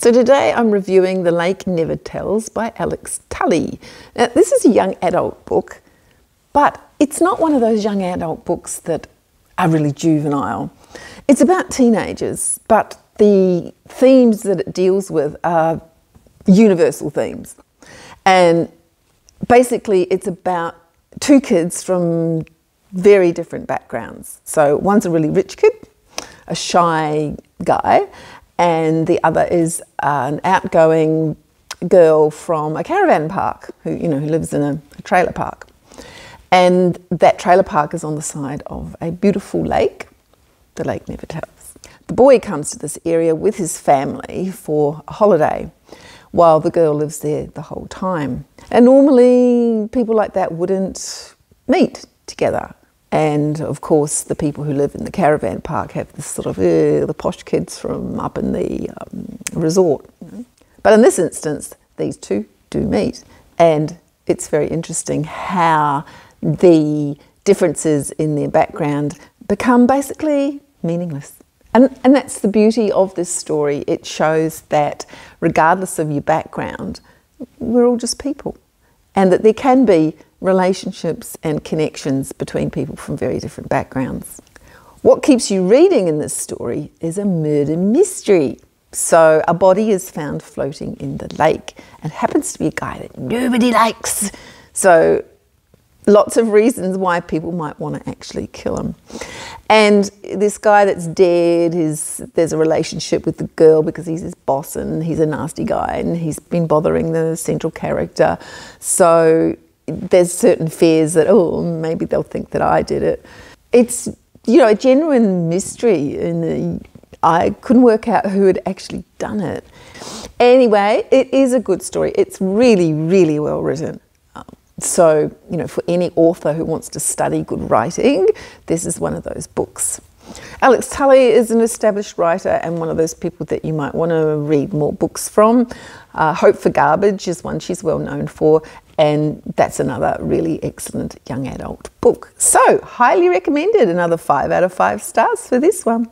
So today I'm reviewing The Lake Never Tells by Alex Tully. Now, this is a young adult book, but it's not one of those young adult books that are really juvenile. It's about teenagers, but the themes that it deals with are universal themes. And basically, it's about two kids from very different backgrounds. So one's a really rich kid, a shy guy, and the other is an outgoing girl from a caravan park who you know who lives in a, a trailer park, and that trailer park is on the side of a beautiful lake. The lake never tells. The boy comes to this area with his family for a holiday, while the girl lives there the whole time. And normally, people like that wouldn't meet together and of course, the people who live in the caravan park have this sort of uh, the posh kids from up in the um, resort. But in this instance, these two do meet, and it's very interesting how the differences in their background become basically meaningless. And, and that's the beauty of this story. It shows that regardless of your background, we're all just people, and that there can be relationships and connections between people from very different backgrounds. What keeps you reading in this story is a murder mystery. So, a body is found floating in the lake and happens to be a guy that nobody likes. So, lots of reasons why people might want to actually kill him. And this guy that's dead is there's a relationship with the girl because he's his boss and he's a nasty guy and he's been bothering the central character. So there's certain fears that, oh, maybe they'll think that I did it. It's, you know, a genuine mystery, and I couldn't work out who had actually done it. Anyway, it is a good story. It's really, really well written. Um, so, you know, for any author who wants to study good writing, this is one of those books. Alex Tully is an established writer and one of those people that you might want to read more books from. Uh, Hope for Garbage is one she's well known for, and that's another really excellent young adult book. So, highly recommended. Another five out of five stars for this one.